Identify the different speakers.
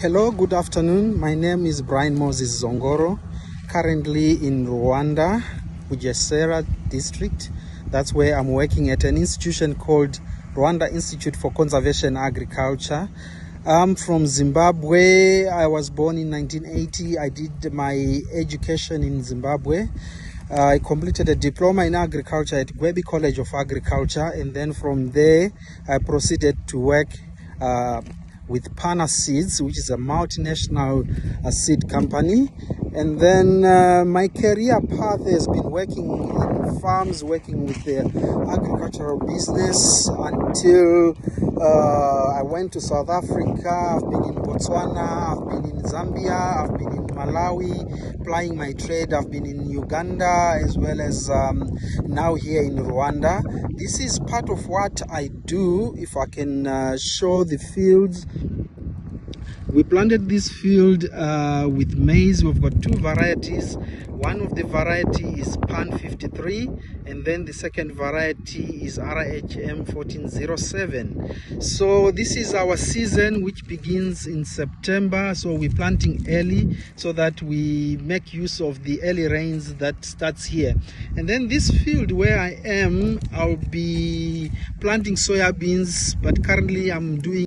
Speaker 1: Hello, good afternoon. My name is Brian Moses Zongoro, currently in Rwanda, Bugesera district. That's where I'm working at an institution called Rwanda Institute for Conservation Agriculture. I'm from Zimbabwe. I was born in 1980. I did my education in Zimbabwe. I completed a diploma in agriculture at Gwebi College of Agriculture, and then from there, I proceeded to work uh, with Pannar Seeds, which is a multinational uh, seed company. And then uh, my career path has been working in farms, working with the agricultural business until uh, I went to South Africa. I've been in Botswana, I've been in Zambia, I've been in Malawi, plying my trade. I've been in Uganda as well as um, now here in Rwanda. This is part of what I do. If I can uh, show the fields we planted this field uh, with maize. We've got two varieties. One of the variety is pan 53 and then the second variety is rhm 1407 so this is our season which begins in september. So we're planting early so that we make use of the early rains that starts here. And then this field where i am i'll be planting soya beans but currently i'm doing